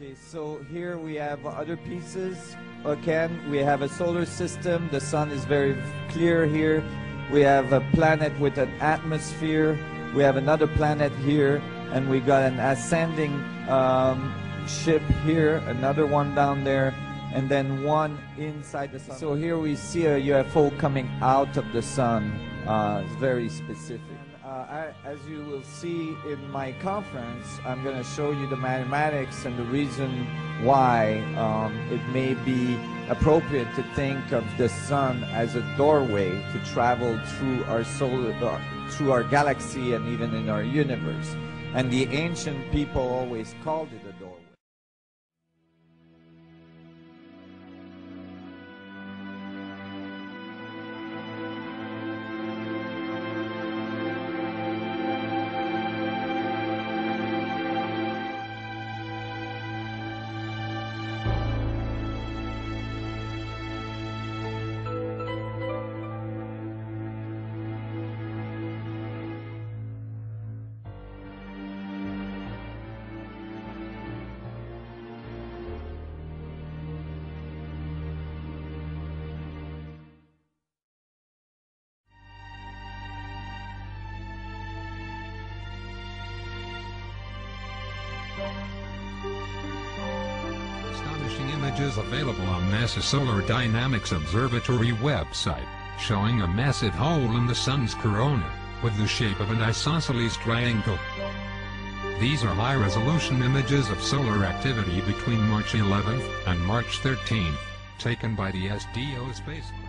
Okay, so here we have other pieces. Again, we have a solar system. The sun is very clear here. We have a planet with an atmosphere. We have another planet here, and we got an ascending um, ship here, another one down there, and then one inside the sun. So here we see a UFO coming out of the sun. Uh, it's very specific. Uh, I, as you will see in my conference, I'm going to show you the mathematics and the reason why um, it may be appropriate to think of the sun as a doorway to travel through our solar, uh, through our galaxy, and even in our universe. And the ancient people always called it images available on NASA's Solar Dynamics Observatory website, showing a massive hole in the sun's corona, with the shape of an isosceles triangle. These are high-resolution images of solar activity between March 11th and March 13th, taken by the SDO spacecraft.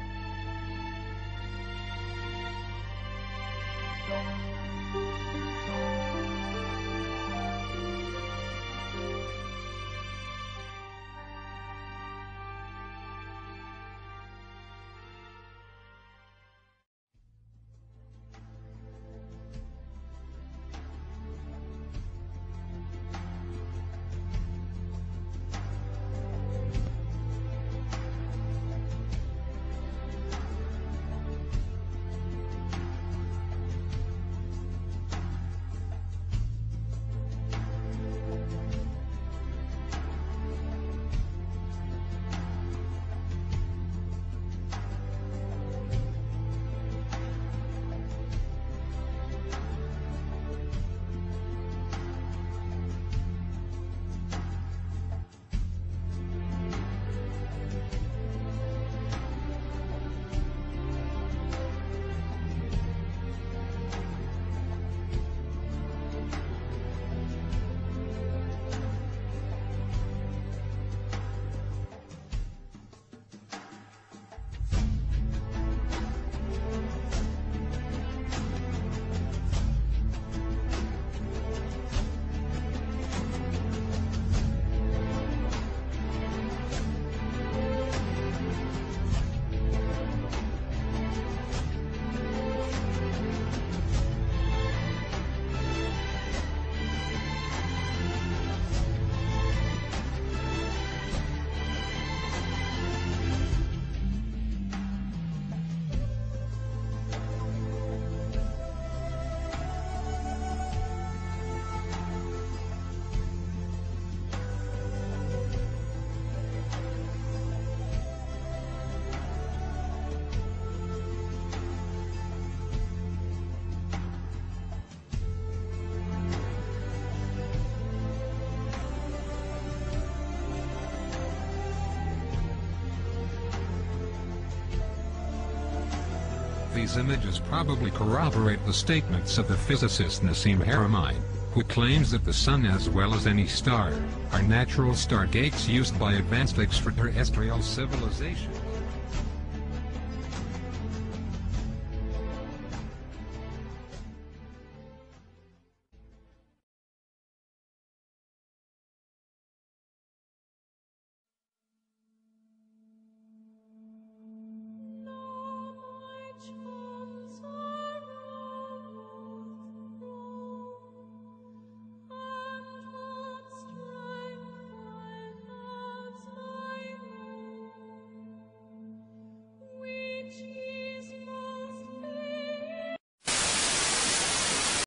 These images probably corroborate the statements of the physicist Nassim Haramein, who claims that the Sun as well as any star, are natural stargates used by advanced extraterrestrial civilizations.